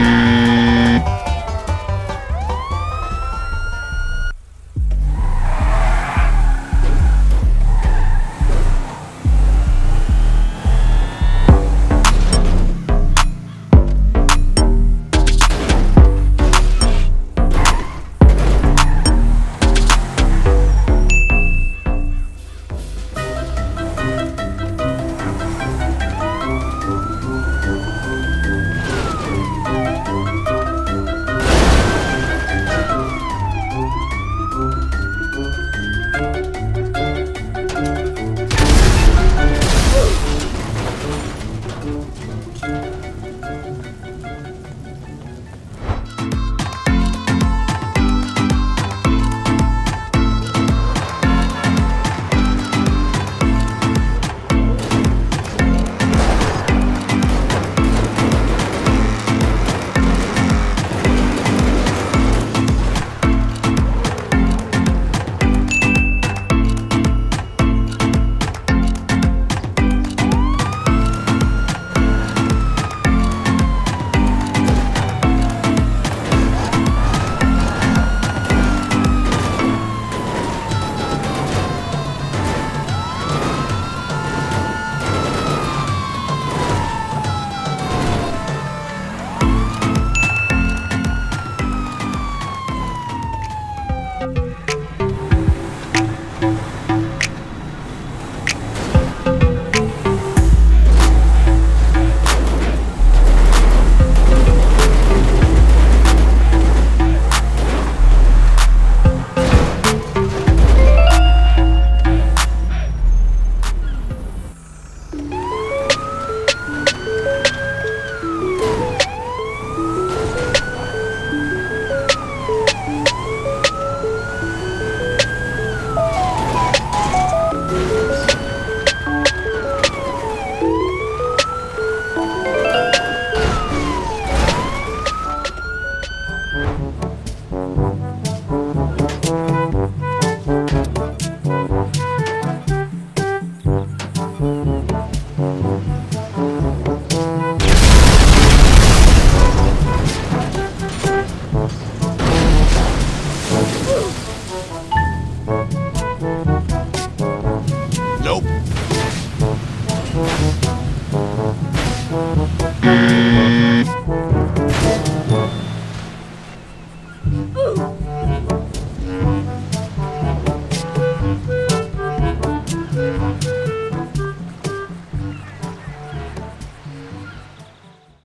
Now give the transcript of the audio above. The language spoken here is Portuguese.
Música